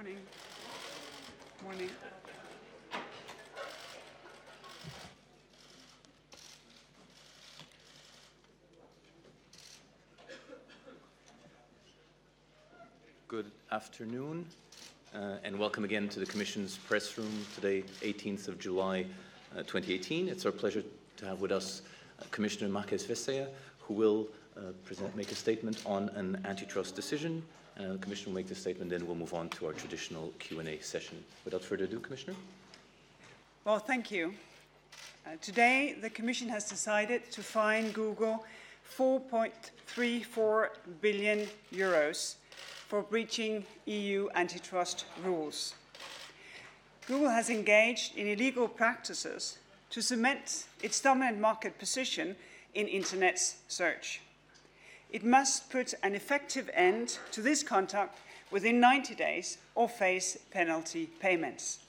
Morning. Morning. Good afternoon, uh, and welcome again to the Commission's press room today, 18th of July uh, 2018. It's our pleasure to have with us uh, Commissioner Margrethe Vestager, who will uh, present, make a statement on an antitrust decision. Uh, Commissioner will make the statement, then we'll move on to our traditional Q&A session. Without further ado, Commissioner. Well, thank you. Uh, today, the Commission has decided to fine Google 4.34 billion euros for breaching EU antitrust rules. Google has engaged in illegal practices to cement its dominant market position in Internet search. It must put an effective end to this conduct within 90 days or face penalty payments.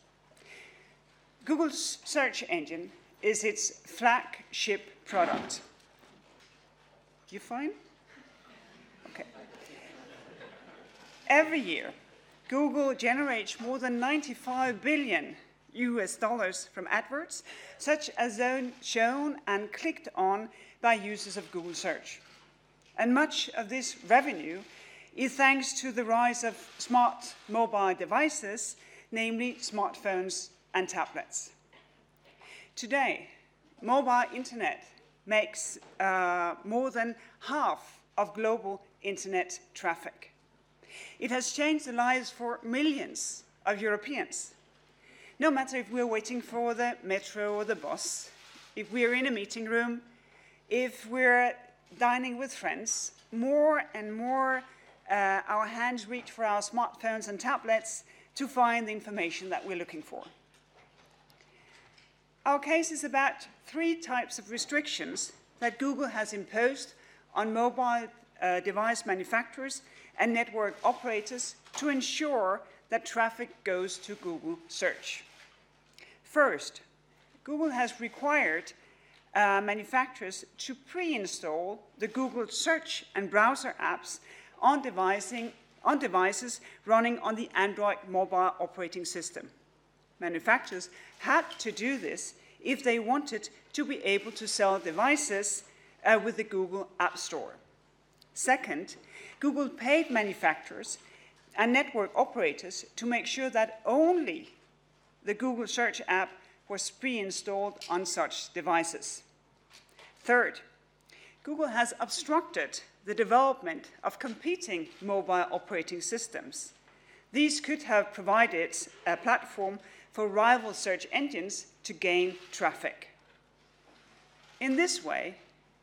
Google's search engine is its flagship product. You fine? Okay. Every year, Google generates more than 95 billion US dollars from adverts, such as those shown and clicked on by users of Google Search. And much of this revenue is thanks to the rise of smart mobile devices, namely smartphones and tablets. Today, mobile internet makes uh, more than half of global internet traffic. It has changed the lives for millions of Europeans. No matter if we're waiting for the metro or the bus, if we're in a meeting room, if we're dining with friends, more and more uh, our hands reach for our smartphones and tablets to find the information that we're looking for. Our case is about three types of restrictions that Google has imposed on mobile uh, device manufacturers and network operators to ensure that traffic goes to Google search. First, Google has required uh, manufacturers to pre install the Google search and browser apps on, on devices running on the Android mobile operating system. Manufacturers had to do this if they wanted to be able to sell devices uh, with the Google App Store. Second, Google paid manufacturers and network operators to make sure that only the Google Search app was pre installed on such devices. Third, Google has obstructed the development of competing mobile operating systems. These could have provided a platform for rival search engines to gain traffic. In this way,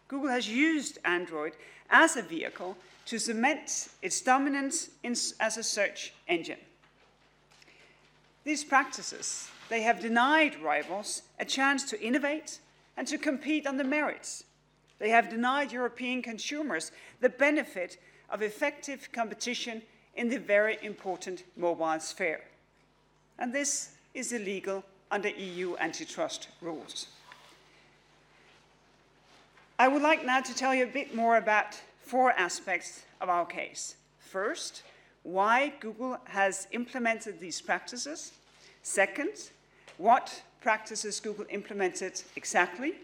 Google has used Android as a vehicle to cement its dominance in, as a search engine. These practices, they have denied rivals a chance to innovate and to compete on the merits. They have denied European consumers the benefit of effective competition in the very important mobile sphere. And this is illegal under EU antitrust rules. I would like now to tell you a bit more about four aspects of our case. First, why Google has implemented these practices. Second, what practices Google implemented exactly.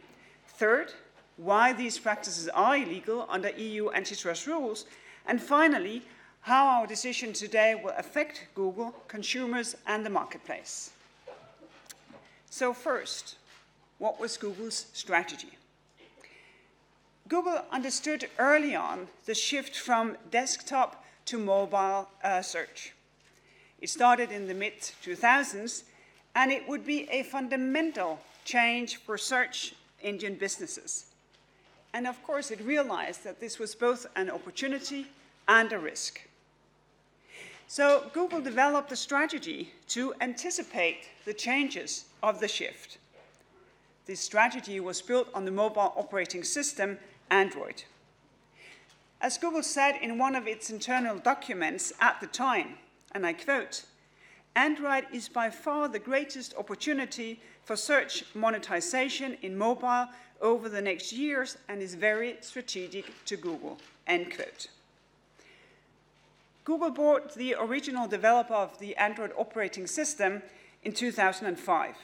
Third, why these practices are illegal under EU antitrust rules. And finally, how our decision today will affect Google, consumers, and the marketplace. So, first, what was Google's strategy? Google understood early on the shift from desktop to mobile uh, search. It started in the mid 2000s, and it would be a fundamental change for search engine businesses. And of course, it realized that this was both an opportunity and a risk. So Google developed a strategy to anticipate the changes of the shift. This strategy was built on the mobile operating system Android. As Google said in one of its internal documents at the time, and I quote, Android is by far the greatest opportunity for search monetization in mobile over the next years and is very strategic to Google, end quote. Google bought the original developer of the Android operating system in 2005,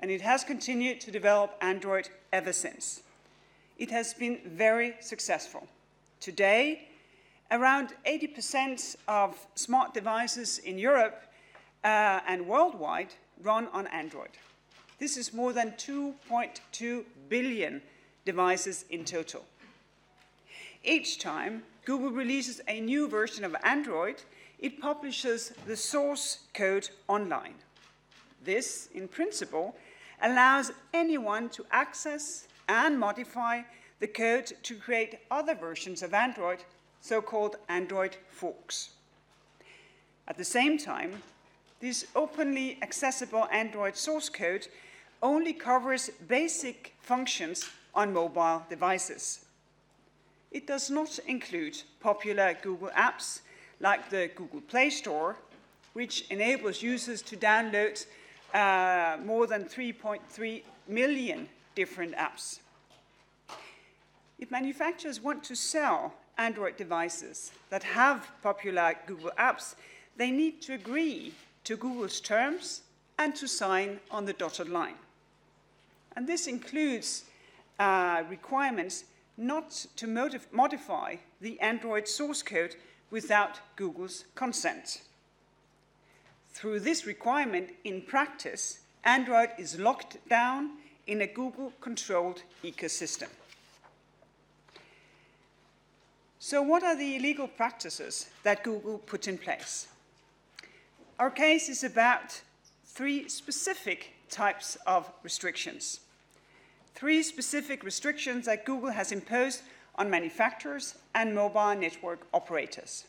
and it has continued to develop Android ever since. It has been very successful. Today, around 80% of smart devices in Europe uh, and worldwide run on Android. This is more than 2.2 billion devices in total. Each time Google releases a new version of Android, it publishes the source code online. This, in principle, allows anyone to access and modify the code to create other versions of Android, so called Android forks. At the same time, this openly accessible Android source code only covers basic functions on mobile devices. It does not include popular Google apps like the Google Play Store, which enables users to download uh, more than 3.3 million different apps. If manufacturers want to sell Android devices that have popular Google apps, they need to agree to Google's terms and to sign on the dotted line. And this includes uh, requirements not to modify the Android source code without Google's consent. Through this requirement, in practice, Android is locked down in a Google controlled ecosystem. So, what are the illegal practices that Google put in place? Our case is about three specific types of restrictions. Three specific restrictions that Google has imposed on manufacturers and mobile network operators.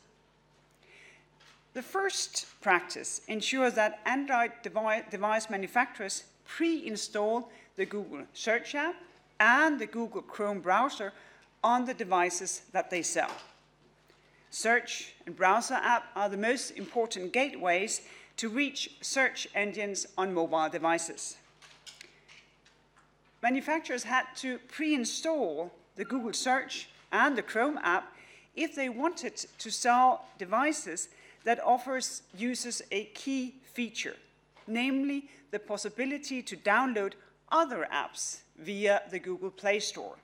The first practice ensures that Android device manufacturers pre install the Google Search app and the Google Chrome browser on the devices that they sell. Search and browser app are the most important gateways to reach search engines on mobile devices. Manufacturers had to pre install the Google Search and the Chrome app if they wanted to sell devices that offers users a key feature, namely the possibility to download other apps via the Google Play Store.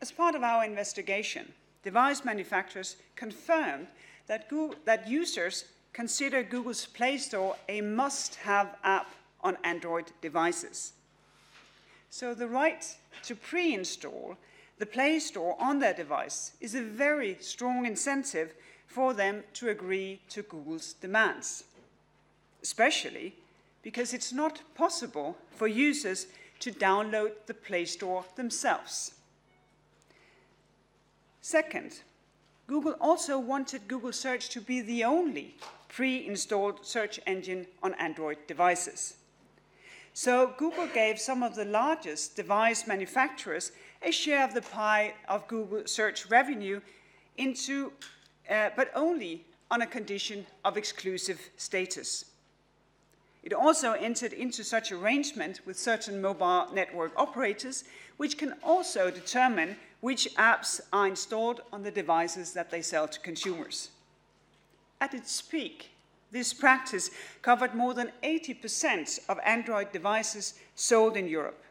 As part of our investigation, device manufacturers confirmed that, Google, that users consider Google's Play Store a must have app on Android devices. So the right to pre install the Play Store on their device is a very strong incentive for them to agree to Google's demands, especially because it's not possible for users to download the Play Store themselves. Second, Google also wanted Google Search to be the only pre installed search engine on Android devices. So Google gave some of the largest device manufacturers a share of the pie of Google search revenue into uh, but only on a condition of exclusive status. It also entered into such arrangement with certain mobile network operators, which can also determine which apps are installed on the devices that they sell to consumers. At its peak, this practice covered more than 80% of Android devices sold in Europe.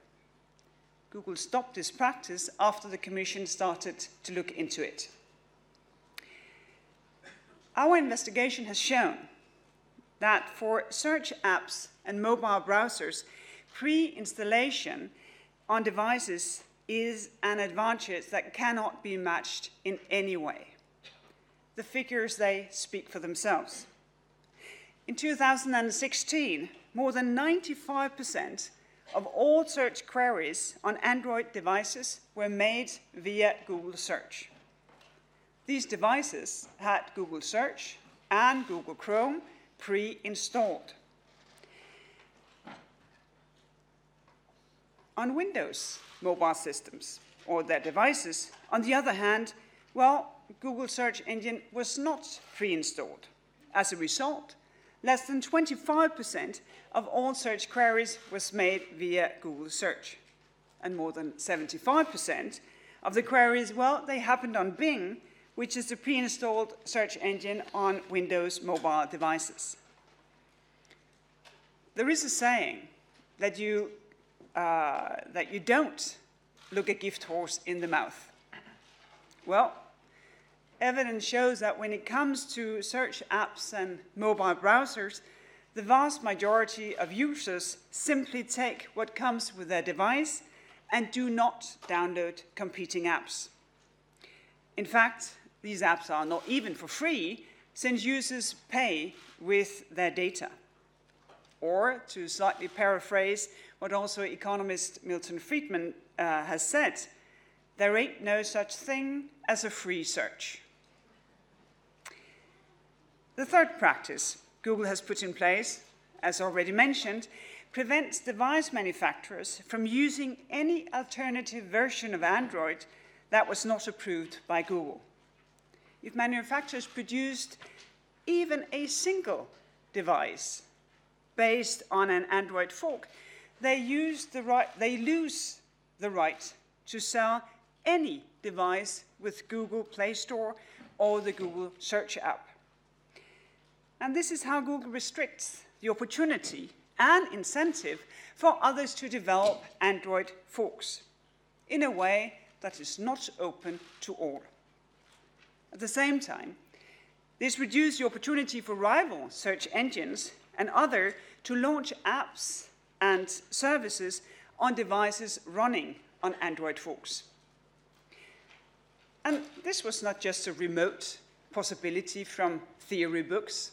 Google stopped this practice after the Commission started to look into it. Our investigation has shown that for search apps and mobile browsers, pre installation on devices is an advantage that cannot be matched in any way. The figures, they speak for themselves. In 2016, more than 95% of all search queries on Android devices were made via Google Search. These devices had Google Search and Google Chrome pre installed. On Windows mobile systems or their devices, on the other hand, well, Google search engine was not pre installed. As a result, less than 25% of all search queries was made via Google search. And more than 75% of the queries, well, they happened on Bing, which is the pre-installed search engine on Windows mobile devices. There is a saying that you, uh, that you don't look a gift horse in the mouth. Well, evidence shows that when it comes to search apps and mobile browsers, the vast majority of users simply take what comes with their device and do not download competing apps. In fact, these apps are not even for free, since users pay with their data. Or, to slightly paraphrase what also economist Milton Friedman uh, has said, there ain't no such thing as a free search. The third practice Google has put in place, as already mentioned, prevents device manufacturers from using any alternative version of Android that was not approved by Google. If manufacturers produced even a single device based on an Android fork, they, use the right, they lose the right to sell any device with Google Play Store or the Google Search app. And this is how Google restricts the opportunity and incentive for others to develop Android forks in a way that is not open to all. At the same time, this reduces the opportunity for rival search engines and other to launch apps and services on devices running on Android forks. And this was not just a remote possibility from theory books.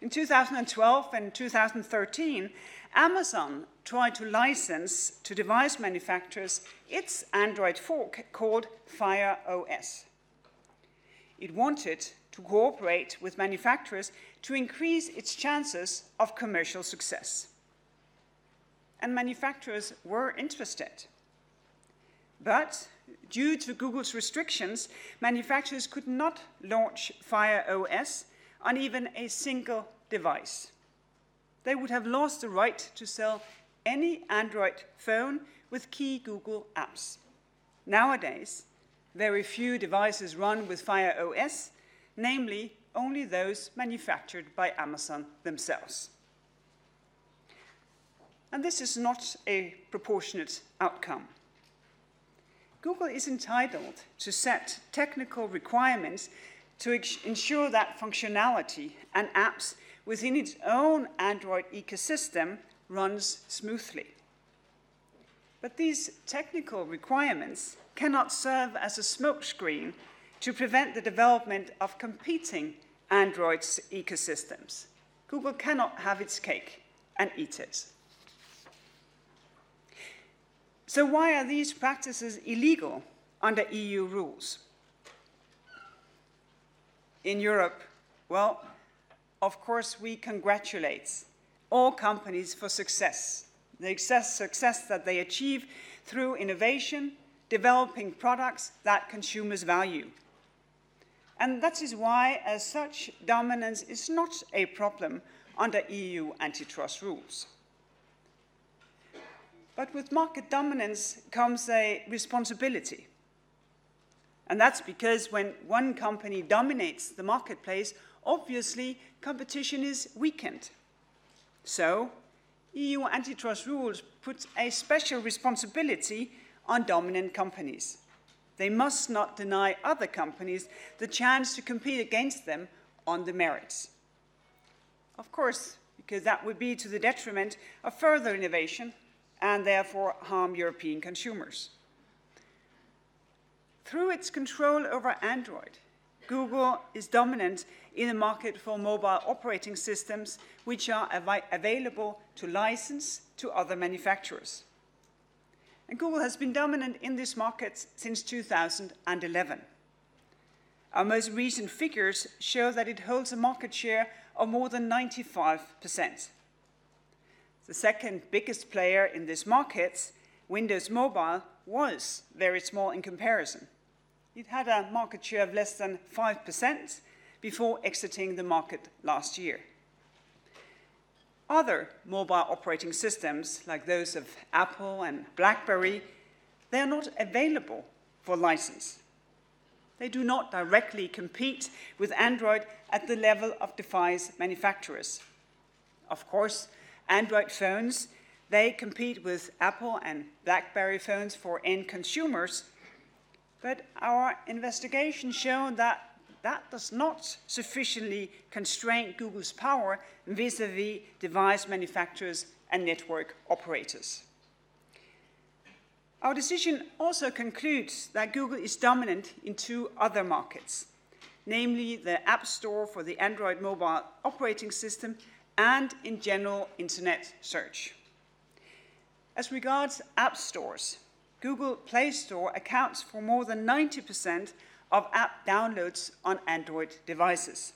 In 2012 and 2013, Amazon tried to license to device manufacturers its Android fork called Fire OS. It wanted to cooperate with manufacturers to increase its chances of commercial success. And manufacturers were interested. But due to Google's restrictions, manufacturers could not launch Fire OS on even a single device. They would have lost the right to sell any Android phone with key Google apps. Nowadays, very few devices run with Fire OS, namely only those manufactured by Amazon themselves. And this is not a proportionate outcome. Google is entitled to set technical requirements to ensure that functionality and apps within its own Android ecosystem runs smoothly. But these technical requirements cannot serve as a smokescreen to prevent the development of competing Android ecosystems. Google cannot have its cake and eat it. So, why are these practices illegal under EU rules? In Europe, well, of course, we congratulate all companies for success, the success that they achieve through innovation, developing products that consumers value. And that is why, as such, dominance is not a problem under EU antitrust rules. But with market dominance comes a responsibility. And that's because when one company dominates the marketplace, obviously competition is weakened. So, EU antitrust rules put a special responsibility on dominant companies. They must not deny other companies the chance to compete against them on the merits. Of course, because that would be to the detriment of further innovation and therefore harm European consumers. Through its control over Android, Google is dominant in the market for mobile operating systems, which are av available to license to other manufacturers. And Google has been dominant in this market since 2011. Our most recent figures show that it holds a market share of more than 95%. The second biggest player in this market, Windows Mobile, was very small in comparison. It had a market share of less than 5% before exiting the market last year. Other mobile operating systems, like those of Apple and BlackBerry, they are not available for license. they do not directly compete with Android at the level of device manufacturers. Of course, Android phones, they compete with Apple and BlackBerry phones for end consumers, but our investigation showed that that does not sufficiently constrain Google's power vis-à-vis device manufacturers and network operators. Our decision also concludes that Google is dominant in two other markets, namely the App Store for the Android mobile operating system and in general internet search. As regards app stores, Google Play Store accounts for more than 90% of app downloads on Android devices.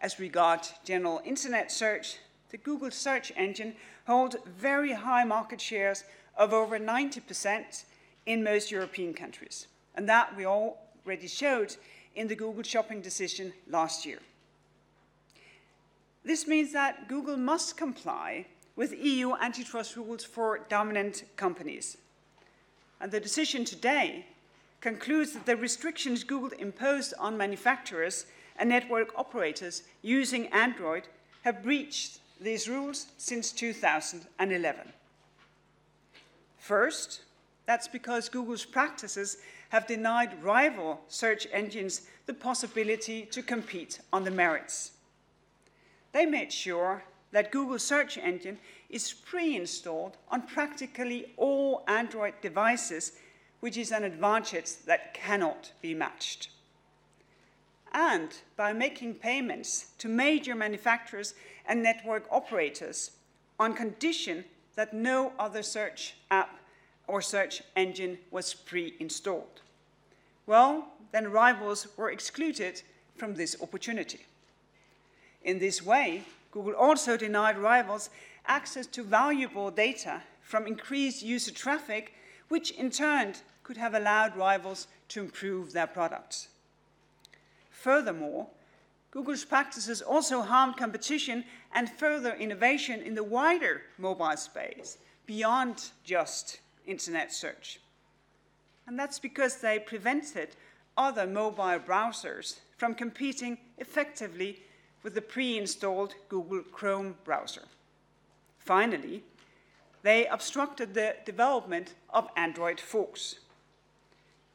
As regards general internet search, the Google search engine holds very high market shares of over 90% in most European countries. And that we already showed in the Google shopping decision last year. This means that Google must comply with EU antitrust rules for dominant companies. And the decision today concludes that the restrictions Google imposed on manufacturers and network operators using Android have breached these rules since 2011. First, that's because Google's practices have denied rival search engines the possibility to compete on the merits. They made sure that Google search engine is pre-installed on practically all Android devices, which is an advantage that cannot be matched. And by making payments to major manufacturers and network operators on condition that no other search app or search engine was pre-installed. Well, then rivals were excluded from this opportunity. In this way, Google also denied rivals access to valuable data from increased user traffic, which in turn could have allowed rivals to improve their products. Furthermore, Google's practices also harmed competition and further innovation in the wider mobile space beyond just internet search. And that's because they prevented other mobile browsers from competing effectively with the pre-installed Google Chrome browser. Finally, they obstructed the development of Android forks.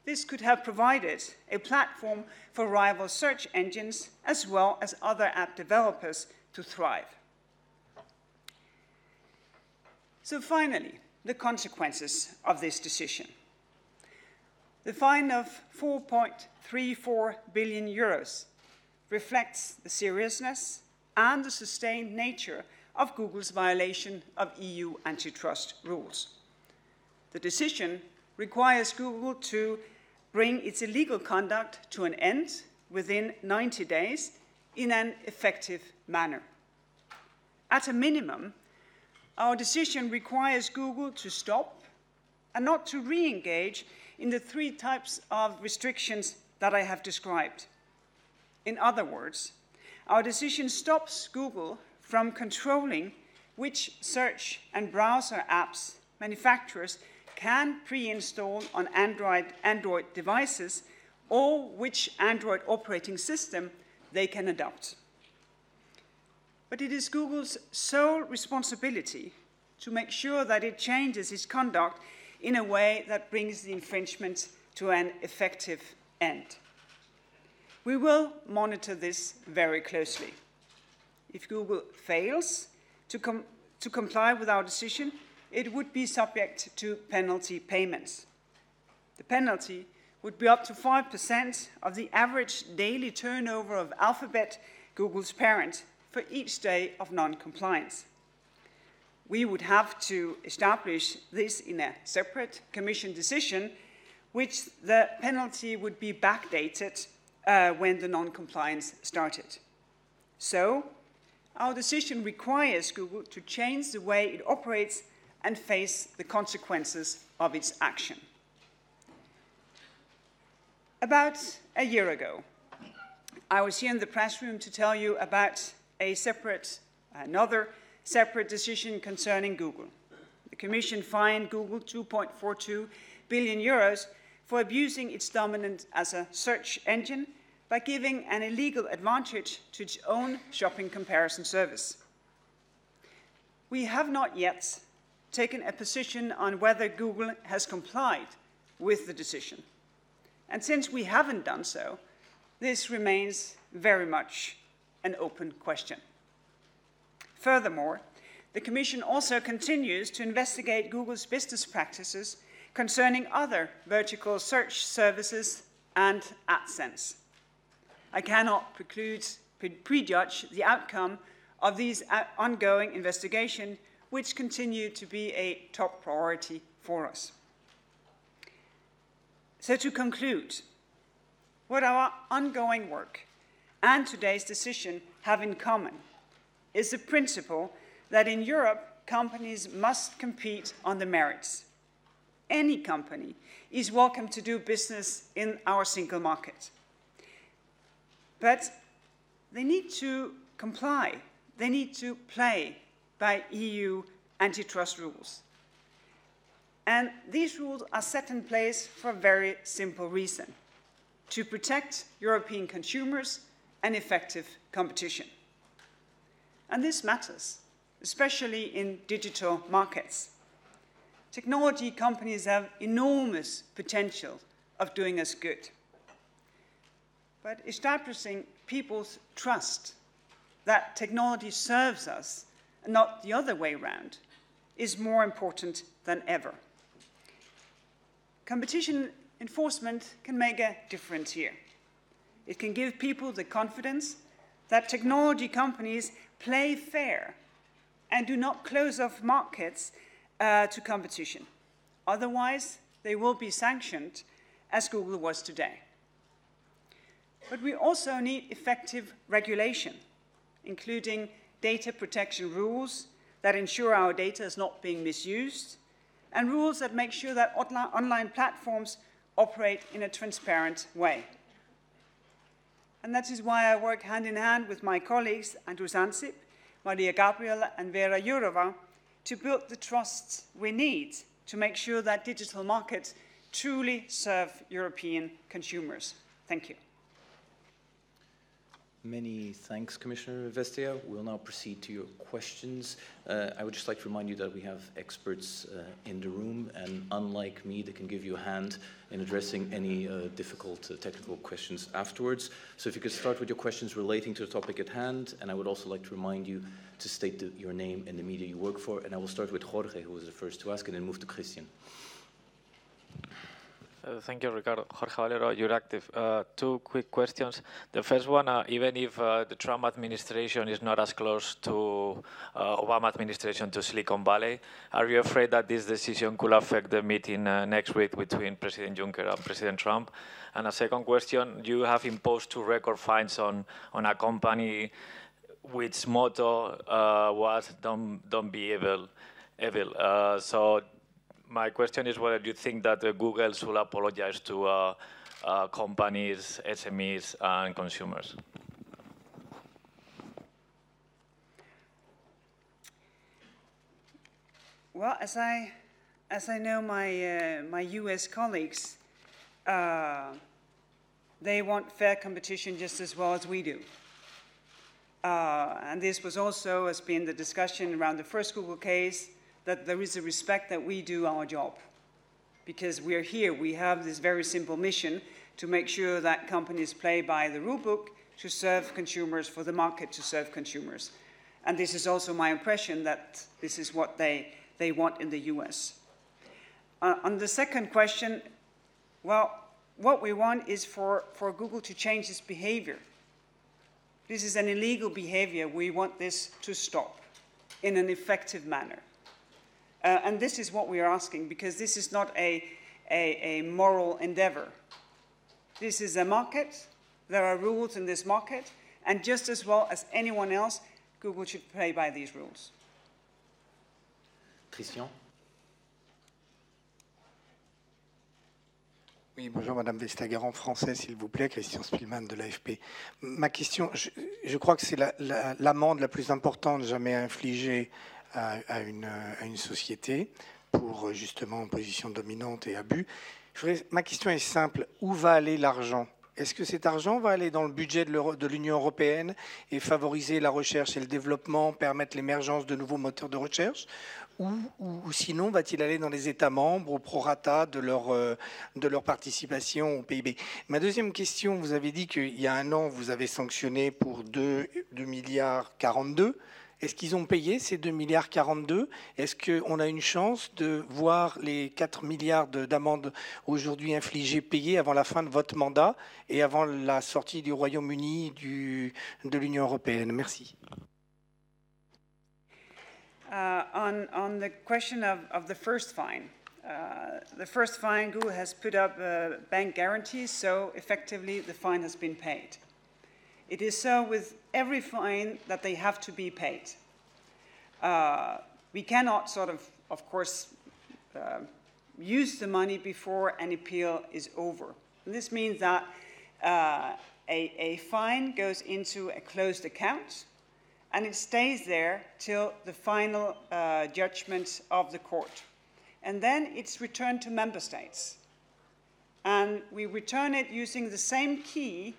This could have provided a platform for rival search engines as well as other app developers to thrive. So finally, the consequences of this decision. The fine of 4.34 billion euros reflects the seriousness and the sustained nature of Google's violation of EU antitrust rules. The decision requires Google to bring its illegal conduct to an end within 90 days in an effective manner. At a minimum, our decision requires Google to stop and not to re engage in the three types of restrictions that I have described. In other words, our decision stops Google from controlling which search and browser apps manufacturers can pre install on Android, Android devices or which Android operating system they can adopt. But it is Google's sole responsibility to make sure that it changes its conduct in a way that brings the infringement to an effective end. We will monitor this very closely. If Google fails to, com to comply with our decision, it would be subject to penalty payments. The penalty would be up to 5% of the average daily turnover of Alphabet, Google's parent, for each day of non-compliance. We would have to establish this in a separate Commission decision, which the penalty would be backdated uh, when the non-compliance started. So, our decision requires Google to change the way it operates and face the consequences of its action. About a year ago, I was here in the press room to tell you about a separate, another separate decision concerning Google. The Commission fined Google 2.42 billion euros for abusing its dominance as a search engine by giving an illegal advantage to its own shopping comparison service. We have not yet taken a position on whether Google has complied with the decision. And since we haven't done so, this remains very much an open question. Furthermore, the Commission also continues to investigate Google's business practices concerning other vertical search services and AdSense. I cannot preclude, prejudge the outcome of these uh, ongoing investigations, which continue to be a top priority for us. So, to conclude, what our ongoing work and today's decision have in common is the principle that in Europe, companies must compete on the merits. Any company is welcome to do business in our single market. But they need to comply, they need to play by EU antitrust rules. And these rules are set in place for a very simple reason to protect European consumers and effective competition. And this matters, especially in digital markets. Technology companies have enormous potential of doing us good. But establishing people's trust that technology serves us and not the other way around is more important than ever. Competition enforcement can make a difference here. It can give people the confidence that technology companies play fair and do not close off markets uh, to competition. Otherwise, they will be sanctioned, as Google was today. But we also need effective regulation, including data protection rules that ensure our data is not being misused, and rules that make sure that online platforms operate in a transparent way. And that is why I work hand in hand with my colleagues, Andrus Ansip, Maria Gabriel, and Vera Jourova, to build the trust we need to make sure that digital markets truly serve European consumers. Thank you. Many thanks, Commissioner Vestager. We'll now proceed to your questions. Uh, I would just like to remind you that we have experts uh, in the room, and unlike me, they can give you a hand in addressing any uh, difficult uh, technical questions afterwards. So if you could start with your questions relating to the topic at hand, and I would also like to remind you to state the, your name and the media you work for. And I will start with Jorge, who was the first to ask, and then move to Christian. Uh, thank you, Ricardo. Jorge Valero, Euractiv. Uh, two quick questions. The first one, uh, even if uh, the Trump administration is not as close to uh, Obama administration to Silicon Valley, are you afraid that this decision could affect the meeting next week between President Juncker and President Trump? And a second question, you have imposed two record fines on, on a company which motto was don't, don't be evil. evil. so my question is whether you think that uh, Google should apologize to uh, uh, companies, SMEs, and consumers. Well, as I, as I know my, uh, my US colleagues, uh, they want fair competition just as well as we do. Uh, and this was also, has been the discussion around the first Google case, that there is a respect that we do our job. Because we're here, we have this very simple mission to make sure that companies play by the rule book to serve consumers, for the market to serve consumers. And this is also my impression that this is what they, they want in the US. Uh, on the second question, well, what we want is for, for Google to change its behavior. This is an illegal behavior. We want this to stop in an effective manner. Uh, and this is what we are asking because this is not a, a, a moral endeavor. This is a market. There are rules in this market. And just as well as anyone else, Google should play by these rules. Christian? Oui, bonjour Madame Vestager en français, s'il vous plaît, Christian Spielmann de l'AFP. Ma question, je, je, crois que c'est l'amende la, la, la, plus importante jamais infligée à, une, société pour justement position dominante et abus. Ma question est simple. Où va aller l'argent? Est-ce que cet argent va aller dans le budget de l'Union européenne et favoriser la recherche et le développement, permettre l'émergence de nouveaux moteurs de recherche? Ou sinon va-t-il aller dans les États membres au prorata de leur, euh, de leur participation au PIB Ma deuxième question, vous avez dit qu'il y a un an, vous avez sanctionné pour 2, 2 milliards 42. Est-ce qu'ils ont payé ces 2 milliards 42 Est-ce qu'on a une chance de voir les 4 milliards de- d'amendes aujourd'hui infligées payées avant la fin de votre mandat et avant la sortie du Royaume-Uni de l'Union européenne? Merci. Uh, on, on the question of, of the first fine, uh, the first fine, Google has put up uh, bank guarantees, so effectively the fine has been paid. It is so with every fine that they have to be paid. Uh, we cannot sort of, of course, uh, use the money before an appeal is over. And this means that uh, a, a fine goes into a closed account and it stays there till the final uh, judgment of the court. And then it's returned to member states. And we return it using the same key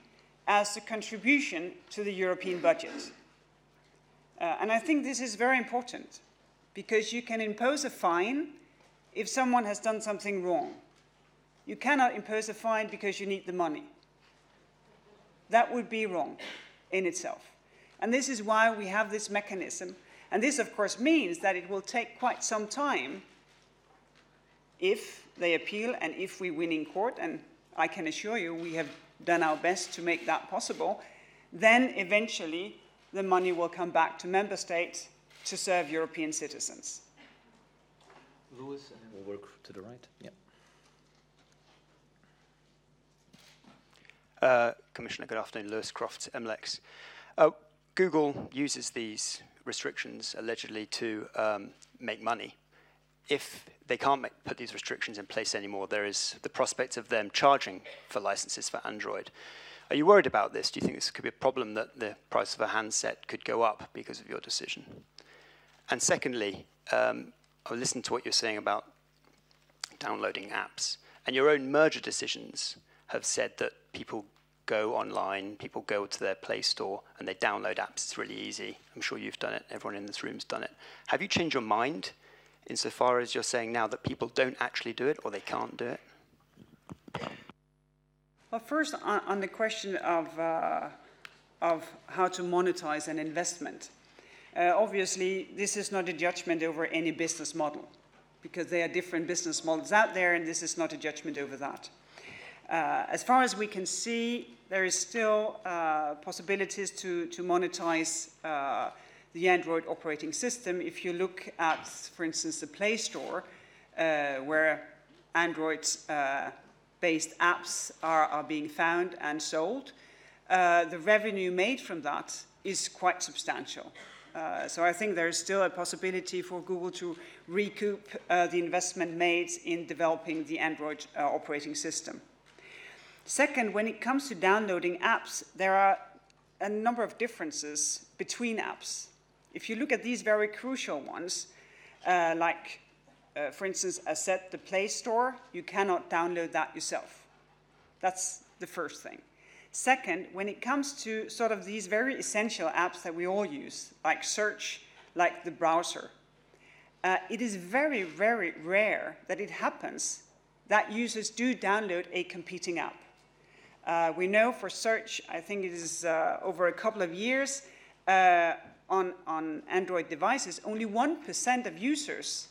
as a contribution to the European budget. Uh, and I think this is very important because you can impose a fine if someone has done something wrong. You cannot impose a fine because you need the money. That would be wrong in itself. And this is why we have this mechanism. And this, of course, means that it will take quite some time if they appeal and if we win in court, and I can assure you we have done our best to make that possible, then eventually the money will come back to member states to serve European citizens. Lewis, and then we'll work to the right. Yeah. Uh, Commissioner, good afternoon. Lewis Crofts, MLEX. Uh, Google uses these restrictions allegedly to um, make money. If they can't make, put these restrictions in place anymore, there is the prospect of them charging for licenses for Android. Are you worried about this? Do you think this could be a problem that the price of a handset could go up because of your decision? And secondly, um, I listened to what you're saying about downloading apps. And your own merger decisions have said that people go online, people go to their Play Store, and they download apps. It's really easy. I'm sure you've done it. Everyone in this room's done it. Have you changed your mind insofar as you're saying now that people don't actually do it or they can't do it? Well, first, on, on the question of, uh, of how to monetize an investment. Uh, obviously, this is not a judgment over any business model, because there are different business models out there, and this is not a judgment over that. Uh, as far as we can see, there is still uh, possibilities to, to monetize uh, the Android operating system. If you look at, for instance, the Play Store, uh, where Android uh, based apps are, are being found and sold, uh, the revenue made from that is quite substantial. Uh, so I think there is still a possibility for Google to recoup uh, the investment made in developing the Android uh, operating system. Second, when it comes to downloading apps, there are a number of differences between apps. If you look at these very crucial ones, uh, like, uh, for instance, said the Play Store, you cannot download that yourself. That's the first thing. Second, when it comes to sort of these very essential apps that we all use, like search, like the browser, uh, it is very, very rare that it happens that users do download a competing app. Uh, we know for search, I think it is uh, over a couple of years uh, on, on Android devices, only 1% of users,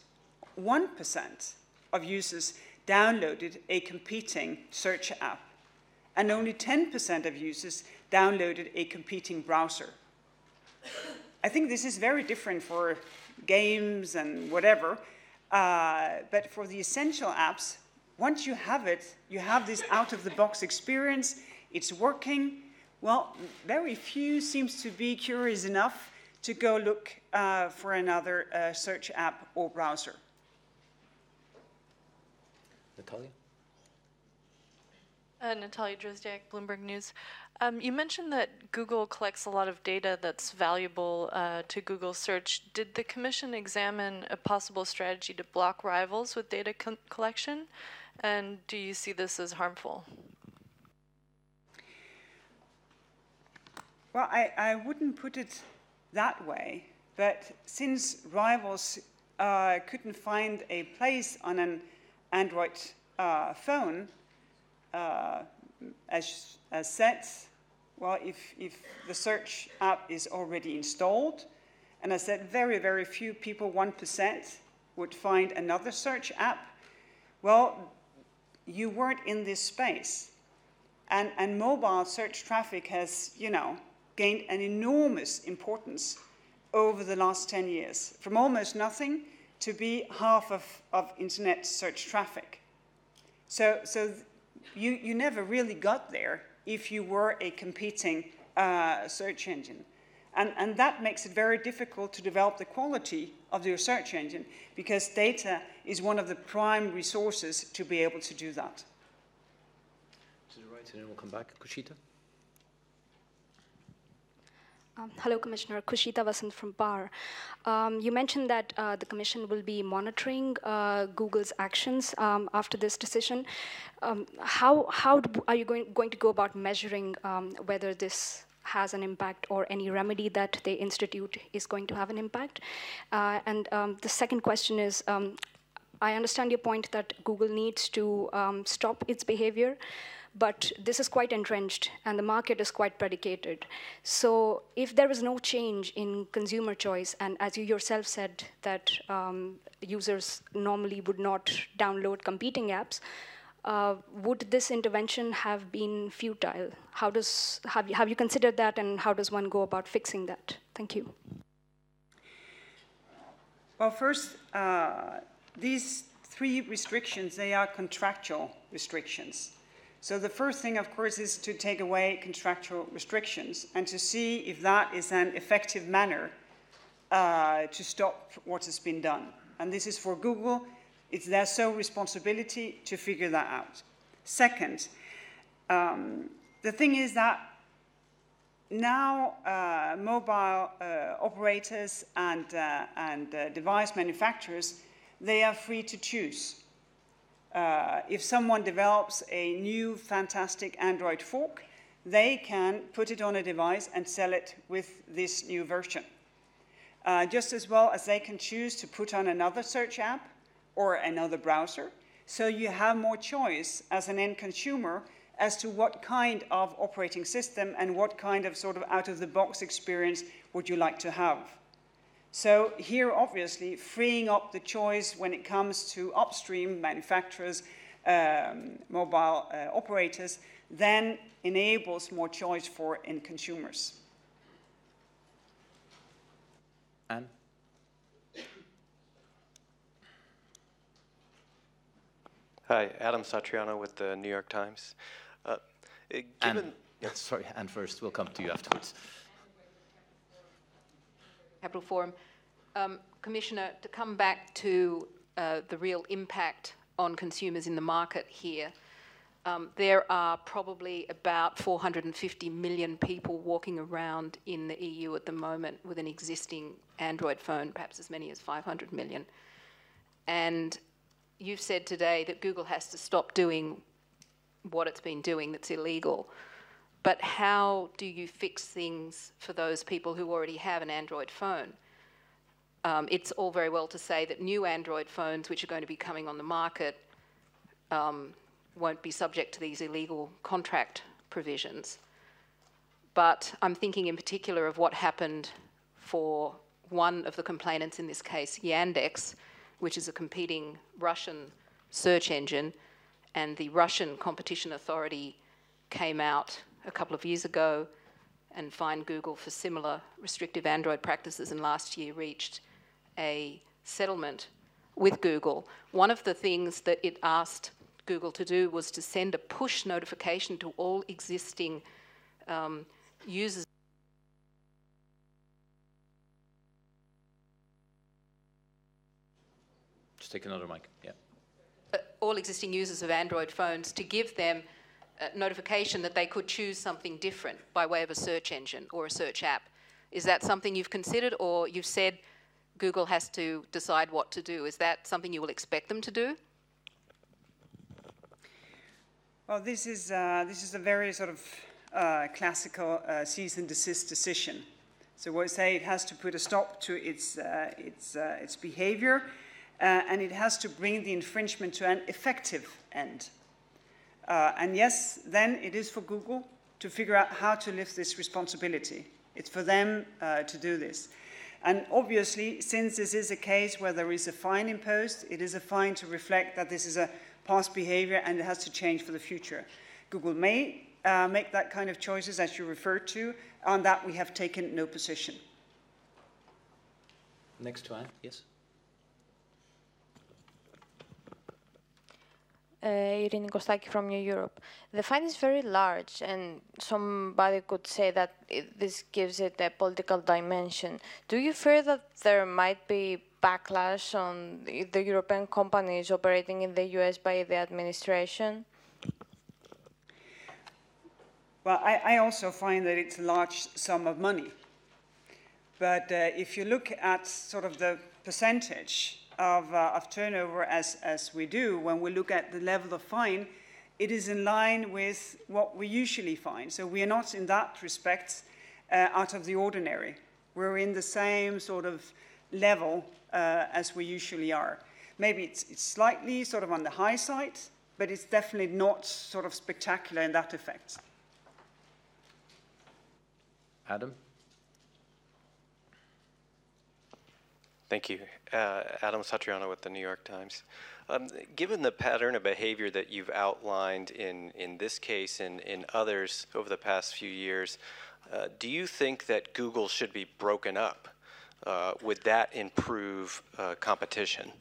1% of users downloaded a competing search app, and only 10% of users downloaded a competing browser. I think this is very different for games and whatever, uh, but for the essential apps, once you have it, you have this out-of-the-box experience, it's working. Well, very few seems to be curious enough to go look uh, for another uh, search app or browser. Natalia? Uh, Natalia Drozdiak, Bloomberg News. Um, you mentioned that Google collects a lot of data that's valuable uh, to Google search. Did the Commission examine a possible strategy to block rivals with data con- collection? And do you see this as harmful? Well, I, I wouldn't put it that way, but since rivals uh, couldn't find a place on an Android uh, phone, uh, as, as well, if, if the search app is already installed, and I said very, very few people, 1%, would find another search app, well, you weren't in this space. And, and mobile search traffic has, you know, gained an enormous importance over the last 10 years, from almost nothing to be half of, of internet search traffic. So, so you, you never really got there if you were a competing uh, search engine. And, and that makes it very difficult to develop the quality of your search engine because data is one of the prime resources to be able to do that. To the right, and then we'll come back. Khushita? Um, hello, Commissioner. Khushita Vasant from PaRR. Um, you mentioned that uh, the Commission will be monitoring uh, Google's actions um, after this decision. Um, how how are you going, going to go about measuring um, whether this has an impact or any remedy that they institute is going to have an impact? Uh, and um, the second question is I understand your point that Google needs to stop its behavior but this is quite entrenched and the market is quite predicated. So if there is no change in consumer choice, and as you yourself said that um, users normally would not download competing apps, uh, would this intervention have been futile? How does have you, have you considered that, and how does one go about fixing that? Thank you. Well, first, uh, these three restrictions they are contractual restrictions. So the first thing, of course, is to take away contractual restrictions and to see if that is an effective manner uh, to stop what has been done. And this is for Google. It's their sole responsibility to figure that out. Second, um, the thing is that now uh, mobile uh, operators and, uh, and uh, device manufacturers, they are free to choose uh, if someone develops a new fantastic Android fork, they can put it on a device and sell it with this new version. Uh, just as well as they can choose to put on another search app or another browser. So you have more choice as an end consumer as to what kind of operating system and what kind of sort of out of the box experience would you like to have. So here, obviously, freeing up the choice when it comes to upstream manufacturers, um, mobile uh, operators, then enables more choice for end consumers. Anne? Hi, Adam Satariano with the New York Times. Uh, given Anne, sorry, Anne first. We'll come to you afterwards. Capital Forum. Um, Commissioner, to come back to uh, the real impact on consumers in the market here, um, there are probably about 450 million people walking around in the EU at the moment with an existing Android phone, perhaps as many as 500 million. And you've said today that Google has to stop doing what it's been doing that's illegal. But how do you fix things for those people who already have an Android phone? Um, it's all very well to say that new Android phones, which are going to be coming on the market, um, won't be subject to these illegal contract provisions. But I'm thinking in particular of what happened for one of the complainants in this case, Yandex, which is a competing Russian search engine, and the Russian Competition Authority came out a couple of years ago and fined Google for similar restrictive Android practices, and last year reached a settlement with Google. One of the things that it asked Google to do was to send a push notification to all existing um, users. Just take another mic, yeah. Uh, all existing users of Android phones to give them notification that they could choose something different by way of a search engine or a search app. Is that something you've considered, or you've said Google has to decide what to do? Is that something you will expect them to do? Well, this is, uh, this is a very sort of uh, classical uh, cease and desist decision. So we say it has to put a stop to its, uh, its, uh, its behavior, uh, and it has to bring the infringement to an effective end. Uh, and yes, then it is for Google to figure out how to lift this responsibility. It's for them uh, to do this. And obviously, since this is a case where there is a fine imposed, it is a fine to reflect that this is a past behavior and it has to change for the future. Google may uh, make that kind of choices, as you referred to. On that, we have taken no position. Next one, yes. Uh, Irini Kostaki from New Europe. The fine is very large, and somebody could say that it, this gives it a political dimension. Do you fear that there might be backlash on the, the European companies operating in the US by the administration? Well, I, I also find that it's a large sum of money. But uh, if you look at sort of the percentage of, uh, of turnover as, as we do, when we look at the level of fine, it is in line with what we usually find. So we are not, in that respect, uh, out of the ordinary. We're in the same sort of level uh, as we usually are. Maybe it's, it's slightly sort of on the high side, but it's definitely not sort of spectacular in that effect. Adam? Thank you. Uh, Adam Satariano with the New York Times. Um, given the pattern of behavior that you've outlined in, in this case and in others over the past few years, uh, do you think that Google should be broken up? Uh, would that improve uh, competition?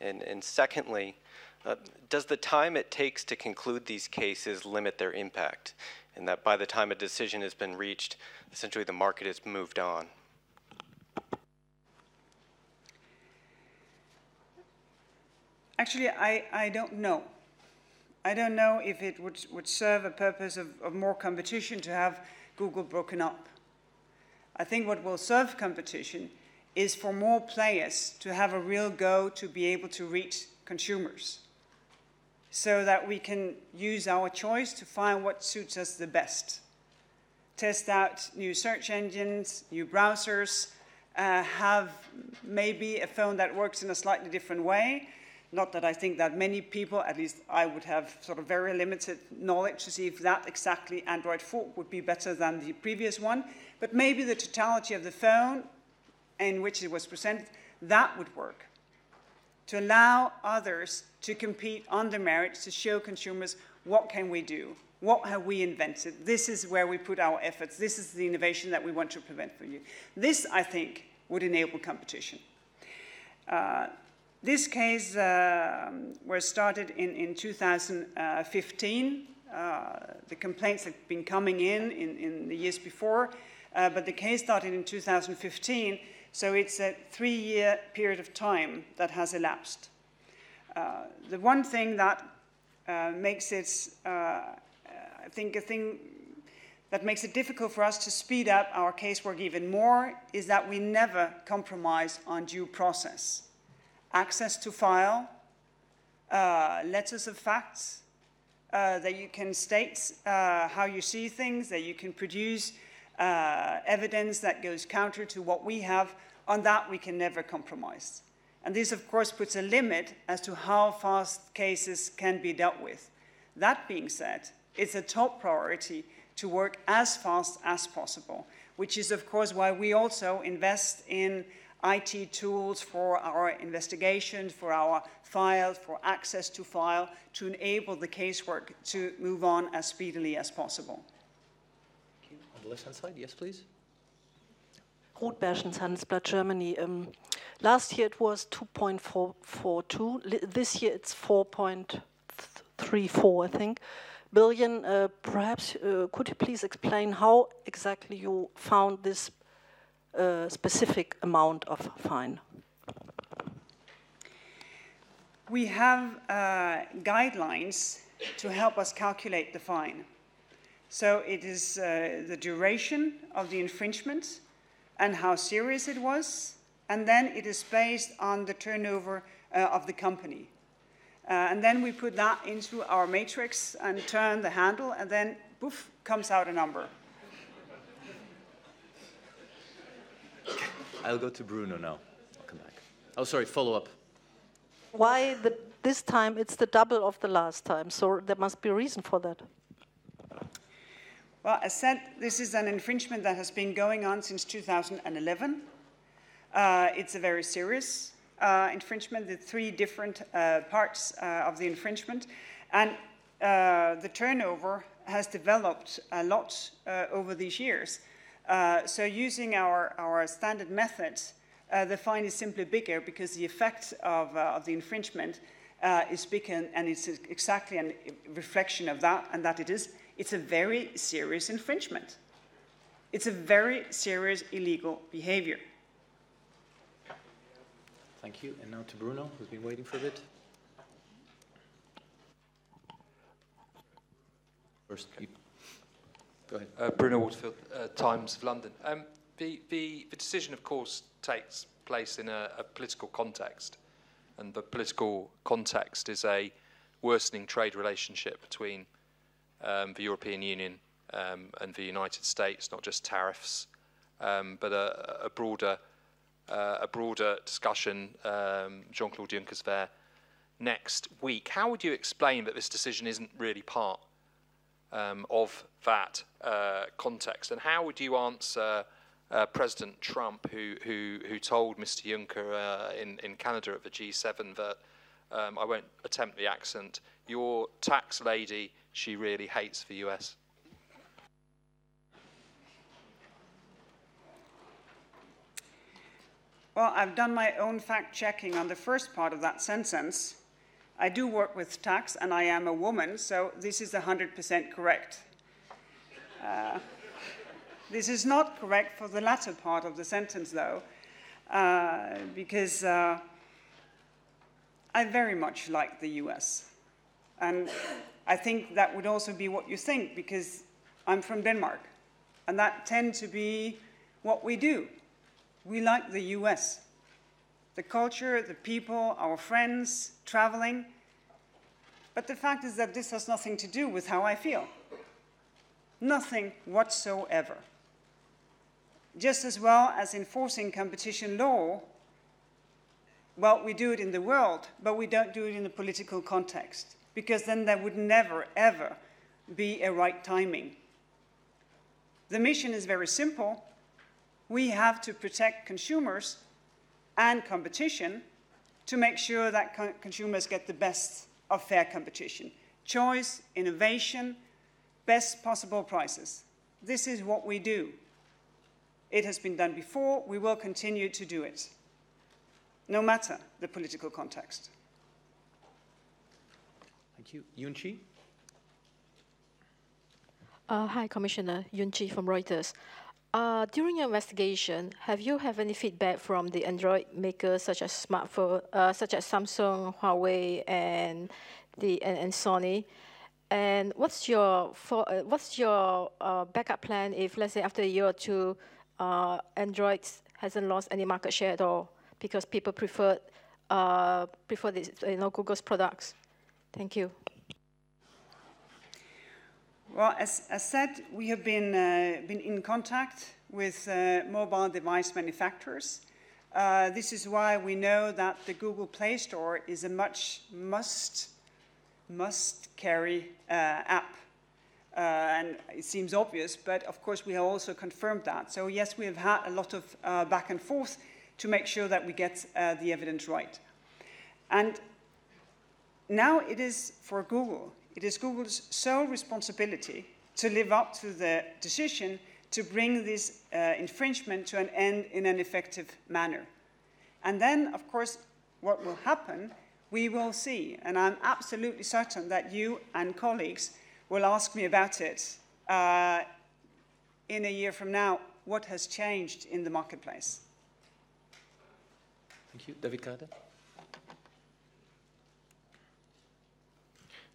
And, and secondly, uh, does the time it takes to conclude these cases limit their impact? And that by the time a decision has been reached, essentially the market has moved on? Actually, I, I don't know. I don't know if it would, would serve a purpose of, of more competition to have Google broken up. I think what will serve competition is for more players to have a real go to be able to reach consumers so that we can use our choice to find what suits us the best. Test out new search engines, new browsers, uh, have maybe a phone that works in a slightly different way, not that I think that many people, at least I would have sort of very limited knowledge to see if that exactly Android fork would be better than the previous one, but maybe the totality of the phone in which it was presented, that would work. To allow others to compete on the merits, to show consumers what can we do, what have we invented, this is where we put our efforts, this is the innovation that we want to prevent for you. This, I think, would enable competition. Uh, this case uh, was started in, in 2015. Uh, the complaints had been coming in in, in the years before, uh, but the case started in 2015, so it's a three year period of time that has elapsed. Uh, the one thing that uh, makes it, uh, I think, a thing that makes it difficult for us to speed up our casework even more is that we never compromise on due process access to file, uh, letters of facts, uh, that you can state uh, how you see things, that you can produce uh, evidence that goes counter to what we have. On that, we can never compromise. And this, of course, puts a limit as to how fast cases can be dealt with. That being said, it's a top priority to work as fast as possible, which is, of course, why we also invest in IT tools for our investigations, for our files, for access to file, to enable the casework to move on as speedily as possible. On the left-hand side, yes, please. Ruth Berschens, Handelsblatt Germany. Um, last year it was 2.442. This year it's 4.34, I think, billion. Uh, perhaps uh, could you please explain how exactly you found this a specific amount of fine? We have uh, guidelines to help us calculate the fine. So it is uh, the duration of the infringement and how serious it was, and then it is based on the turnover uh, of the company. Uh, and then we put that into our matrix and turn the handle, and then poof, comes out a number. I'll go to Bruno now. I'll come back. Oh, sorry, follow up. Why the, this time it's the double of the last time? So there must be a reason for that. Well, as said, this is an infringement that has been going on since 2011. Uh, it's a very serious uh, infringement, the three different uh, parts uh, of the infringement. And uh, the turnover has developed a lot uh, over these years. Uh, so using our, our standard methods, uh, the fine is simply bigger because the effect of, uh, of the infringement is bigger and it's exactly a reflection of that and that it is it's a very serious infringement. It's a very serious illegal behavior. Thank you. And now to Bruno, who's been waiting for a bit. First, you, go ahead. Uh, Bruno Waterfield, uh, Times of London. Um, the, the, the, decision, of course, takes place in a, a political context, and the political context is a worsening trade relationship between um, the European Union um, and the United States, not just tariffs, um, but a, a broader uh, a broader discussion. Um, Jean-Claude Juncker's there next week. How would you explain that this decision isn't really part um, of that uh, context, and how would you answer? Uh, President Trump, who, who, who told Mr. Juncker uh, in, in Canada at the G7 that um, I won't attempt the accent, your tax lady she really hates the US? Well, I've done my own fact checking on the first part of that sentence. I do work with tax and I am a woman, so this is 100% correct. Uh, this is not correct for the latter part of the sentence, though, uh, because uh, I very much like the US. And I think that would also be what you think because I'm from Denmark. And that tends to be what we do. We like the US. The culture, the people, our friends, traveling. But the fact is that this has nothing to do with how I feel. Nothing whatsoever. Just as well as enforcing competition law, well, we do it in the world, but we don't do it in the political context because then there would never, ever be a right timing. The mission is very simple. We have to protect consumers and competition to make sure that co consumers get the best of fair competition. Choice, innovation, best possible prices. This is what we do. It has been done before, we will continue to do it, no matter the political context. Thank you. Yun Uh, hi, Commissioner Yun Chee from Reuters. Uh, during your investigation, have you have any feedback from the Android makers such as smartphone, uh, such as Samsung, Huawei, and the and, and Sony? And what's your for, uh, what's your uh, backup plan if, let's say, after a year or two, uh, Android hasn't lost any market share at all because people prefer uh, prefer this, you know, Google's products? Thank you. Well, as, as said, we have been, uh, been in contact with uh, mobile device manufacturers. Uh, this is why we know that the Google Play Store is a much must, must carry uh, app. Uh, and it seems obvious, but of course we have also confirmed that. So yes, we have had a lot of uh, back and forth to make sure that we get the evidence right. And now it is for Google, it is Google's sole responsibility to live up to the decision to bring this uh, infringement to an end in an effective manner. And then, of course, what will happen, we will see. And I'm absolutely certain that you and colleagues will ask me about it uh, in a year from now. What has changed in the marketplace? Thank you. David Carter.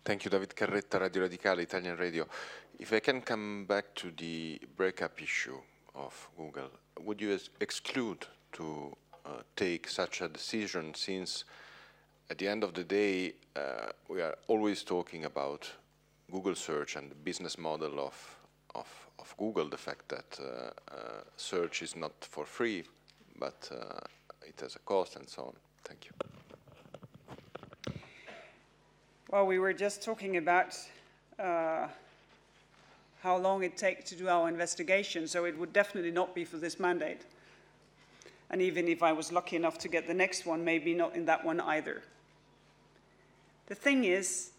Thank you, David Carretta, Radio Radicale, Italian Radio. If I can come back to the breakup issue of Google, would you exclude to uh, take such a decision since at the end of the day, uh, we are always talking about Google search and the business model of, of, of Google, the fact that uh, uh, search is not for free, but uh, it has a cost and so on. Thank you. Well, we were just talking about uh, how long it takes to do our investigation, so it would definitely not be for this mandate. And even if I was lucky enough to get the next one, maybe not in that one either. The thing is,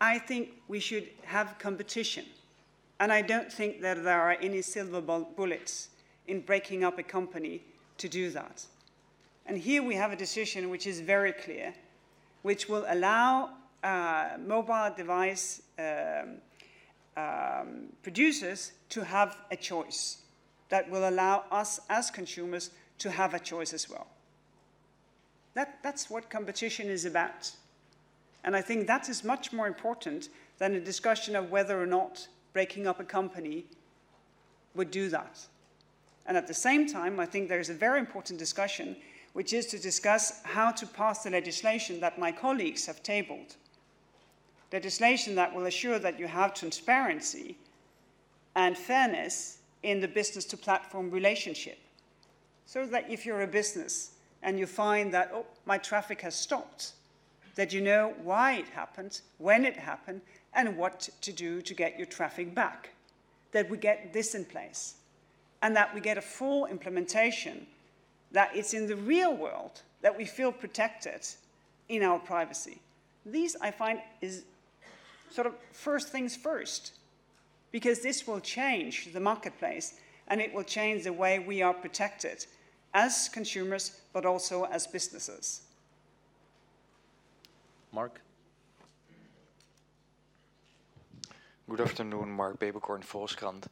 I think we should have competition. And I don't think that there are any silver bullets in breaking up a company to do that. And here we have a decision which is very clear, which will allow uh, mobile device um, um, producers to have a choice that will allow us as consumers to have a choice as well. That, that's what competition is about. And I think that is much more important than a discussion of whether or not breaking up a company would do that. And at the same time, I think there's a very important discussion, which is to discuss how to pass the legislation that my colleagues have tabled. Legislation that will assure that you have transparency and fairness in the business to platform relationship. So that if you're a business and you find that, oh, my traffic has stopped, that you know why it happened, when it happened, and what to do to get your traffic back. That we get this in place, and that we get a full implementation, that it's in the real world that we feel protected in our privacy. These, I find, is sort of first things first, because this will change the marketplace and it will change the way we are protected as consumers, but also as businesses. Mark? Good afternoon, Mark Peeperkorn, Volkskrant.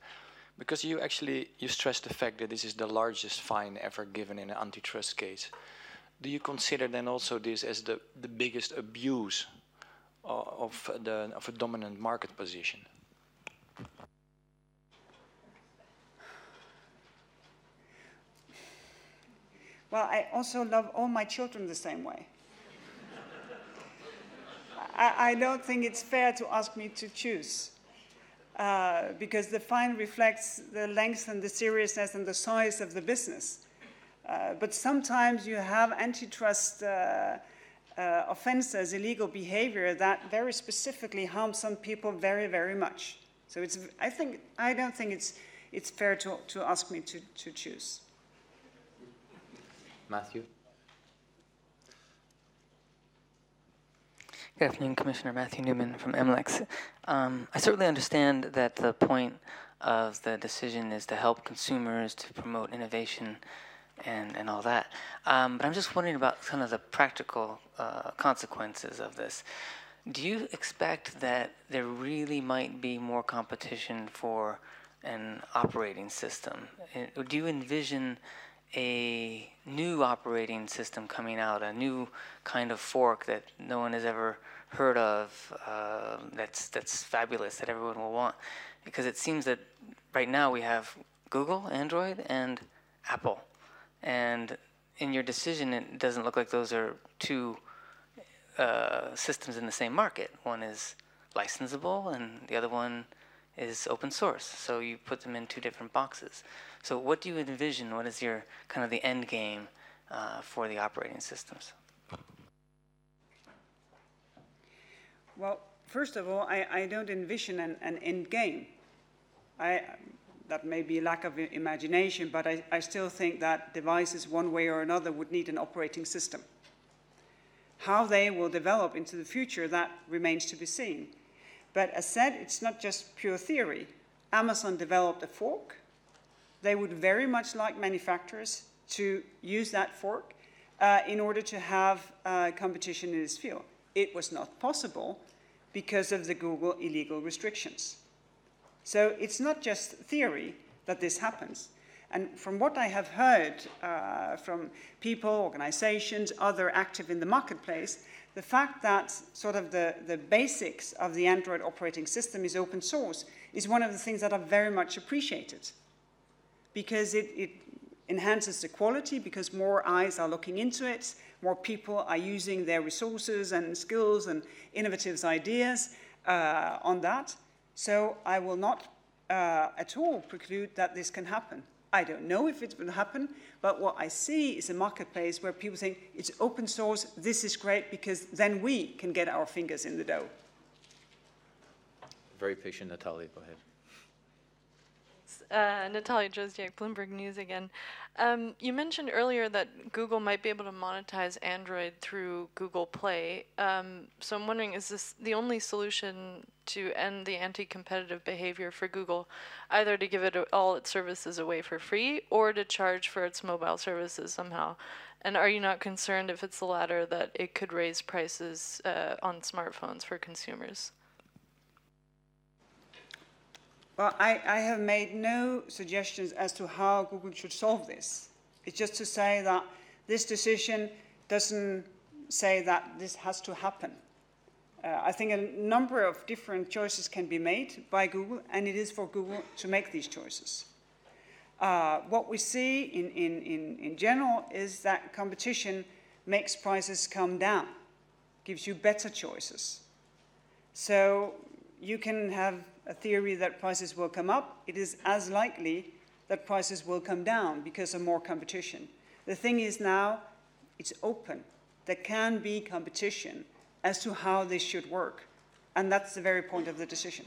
Because you actually you stressed the fact that this is the largest fine ever given in an antitrust case. Do you consider then also this as the, the biggest abuse of, the, of a dominant market position? Well, I also love all my children the same way. I, I don't think it's fair to ask me to choose. Uh, because the fine reflects the length and the seriousness and the size of the business. Uh, but sometimes you have antitrust uh, uh offenses, illegal behavior that very specifically harm some people very, very much. So it's, I, think, I don't think it's, it's fair to, to ask me to, to choose. Matthew? Good afternoon, Commissioner Matthew Newman from MLEX. Um, I certainly understand that the point of the decision is to help consumers, to promote innovation, and, and all that. Um, but I'm just wondering about kind of the practical uh, consequences of this. Do you expect that there really might be more competition for an operating system? Do you envision a new operating system coming out, a new kind of fork that no one has ever heard of, uh, that's, that's fabulous, that everyone will want. Because it seems that right now we have Google, Android, and Apple. And in your decision, it doesn't look like those are two uh, systems in the same market. One is licensable, and the other one is open source. So you put them in two different boxes. So what do you envision? What is your kind of the end game uh, for the operating systems? Well, first of all, I, I don't envision an, an, end game. I, that may be a lack of imagination, but I, I still think that devices, one way or another, would need an operating system. How they will develop into the future, that remains to be seen. But as said, it's not just pure theory. Amazon developed a fork. They would very much like manufacturers to use that fork uh, in order to have uh, competition in this field. It was not possible because of the Google illegal restrictions. So it's not just theory that this happens. And from what I have heard uh, from people, organizations, other active in the marketplace, the fact that sort of the, the basics of the Android operating system is open source is one of the things that are very much appreciated because it, it enhances the quality because more eyes are looking into it, more people are using their resources and skills and innovative ideas uh, on that. So I will not uh, at all preclude that this can happen. I don't know if it will happen, but what I see is a marketplace where people think it's open source, this is great because then we can get our fingers in the dough. Very patient, Natalia, go ahead. Uh, Natalia Drozdiak, Bloomberg News again. Um, you mentioned earlier that Google might be able to monetize Android through Google Play. Um, so I'm wondering, is this the only solution to end the anti-competitive behavior for Google, either to give it all its services away for free or to charge for its mobile services somehow? And are you not concerned if it's the latter that it could raise prices uh, on smartphones for consumers? Well, I, I have made no suggestions as to how Google should solve this. It's just to say that this decision doesn't say that this has to happen. Uh, I think a number of different choices can be made by Google, and it is for Google to make these choices. Uh, what we see in, in, in, in general is that competition makes prices come down, gives you better choices. So you can have a theory that prices will come up, it is as likely that prices will come down because of more competition. The thing is now, it's open. There can be competition as to how this should work. And that's the very point of the decision.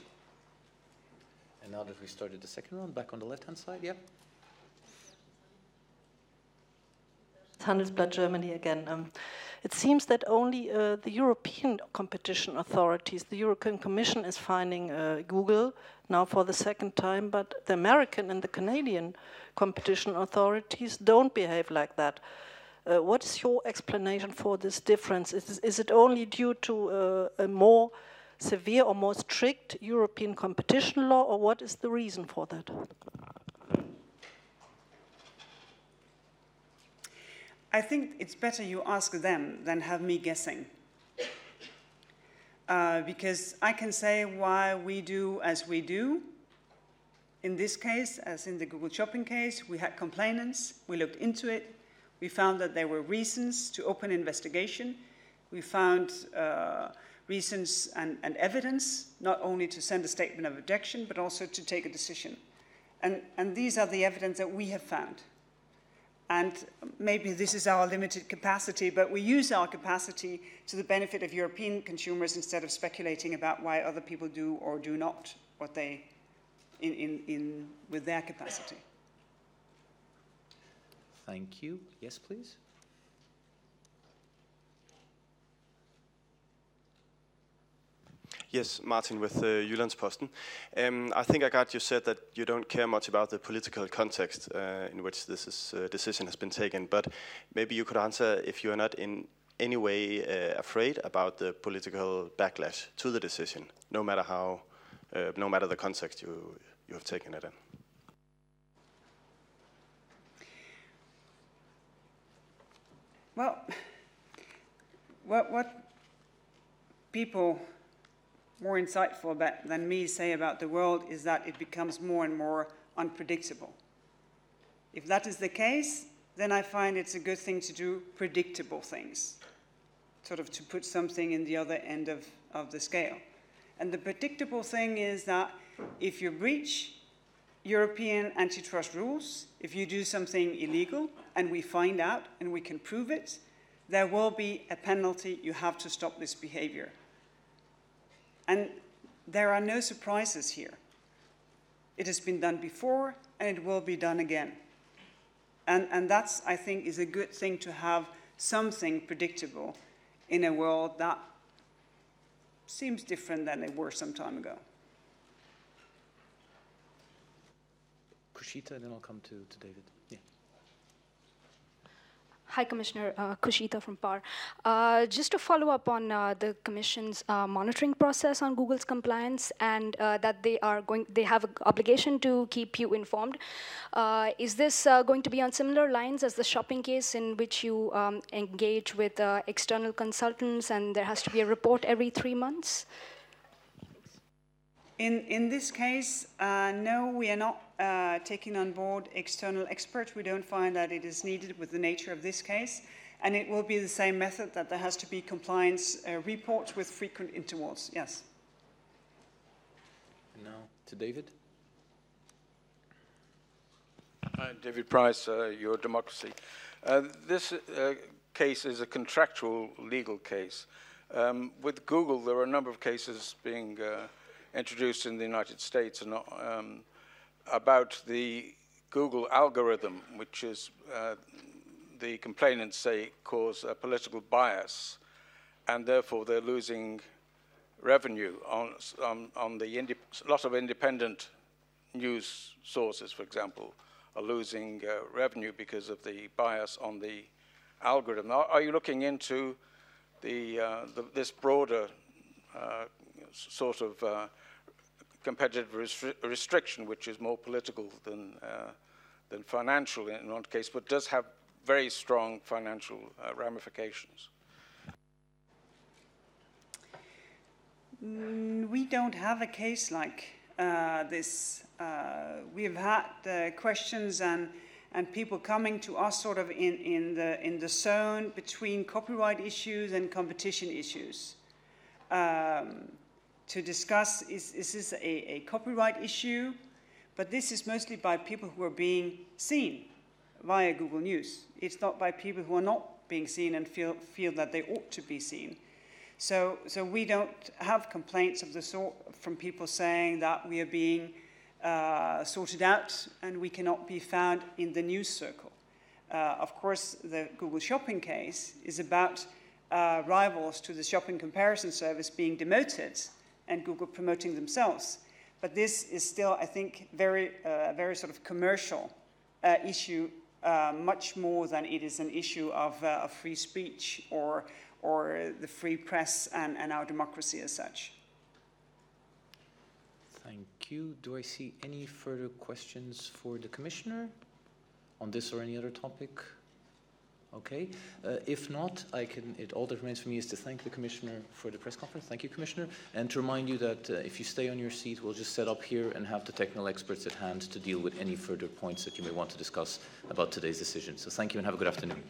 And now that we started the second round, back on the left-hand side, yeah. Handelsblatt Germany again. Um, it seems that only uh, the European competition authorities, the European Commission is finding uh, Google now for the second time, but the American and the Canadian competition authorities don't behave like that. Uh, what is your explanation for this difference? Is, is it only due to uh, a more severe or more strict European competition law, or what is the reason for that? I think it's better you ask them than have me guessing. Uh, because I can say why we do as we do. In this case, as in the Google Shopping case, we had complainants, we looked into it, we found that there were reasons to open investigation, we found uh, reasons and, and, evidence, not only to send a statement of objection, but also to take a decision. And, and these are the evidence that we have found. And maybe this is our limited capacity, but we use our capacity to the benefit of European consumers instead of speculating about why other people do or do not what they in, in, in with their capacity. Thank you. Yes, please. Yes, Martin with uh, Jyllandsposten. Um, I think I got you said that you don't care much about the political context uh, in which this is, uh, decision has been taken, but maybe you could answer if you are not in any way uh, afraid about the political backlash to the decision, no matter how, uh, no matter the context you you have taken it in. Well, what, what people more insightful about, than me say about the world is that it becomes more and more unpredictable. If that is the case, then I find it's a good thing to do predictable things, sort of to put something in the other end of, of the scale. And the predictable thing is that if you breach European antitrust rules, if you do something illegal and we find out and we can prove it, there will be a penalty. You have to stop this behavior. And there are no surprises here. It has been done before and it will be done again. And, and that's, I think, is a good thing to have something predictable in a world that seems different than they were some time ago. Khushita, and then I'll come to, to David. Yeah. Hi, Commissioner uh, Khushita from PaRR. Uh, just to follow up on uh, the Commission's uh, monitoring process on Google's compliance and uh, that they are going, they have an obligation to keep you informed. Uh, is this going to be on similar lines as the shopping case in which you um, engage with external consultants and there has to be a report every three months? In, in this case, uh, no, we are not uh, taking on board external experts. We don't find that it is needed with the nature of this case. And it will be the same method that there has to be compliance uh, reports with frequent intervals. Yes. And now to David. Uh, David Price, uh, Your Democracy. Uh, this uh, case is a contractual legal case. Um, with Google, there are a number of cases being uh, introduced in the United States and, um, about the Google algorithm, which is uh, the complainants say cause a political bias, and therefore they're losing revenue on, on, on the a lot of independent news sources, for example, are losing uh, revenue because of the bias on the algorithm. Are, are you looking into the, uh, the this broader sort of uh, competitive restri restriction, which is more political than, uh, than financial in one case, but does have very strong financial uh, ramifications? Mm, we don't have a case like uh, this. Uh, we have had questions and, and people coming to us sort of in, in, the, in the zone between copyright issues and competition issues um, to discuss is, is this a, a copyright issue? But this is mostly by people who are being seen via Google News. It's not by people who are not being seen and feel, feel that they ought to be seen. So, so we don't have complaints of the sort from people saying that we are being uh, sorted out and we cannot be found in the news circle. Uh, of course, the Google Shopping case is about uh, rivals to the shopping comparison service being demoted and Google promoting themselves. But this is still, I think, very, uh, very sort of commercial uh, issue uh, much more than it is an issue of, uh, of free speech or, or the free press and, and our democracy as such. Thank you. Do I see any further questions for the Commissioner on this or any other topic? Okay. Uh, if not, I can. It all that remains for me is to thank the commissioner for the press conference. Thank you, commissioner, and to remind you that uh, if you stay on your seat, we'll just set up here and have the technical experts at hand to deal with any further points that you may want to discuss about today's decision. So thank you and have a good afternoon.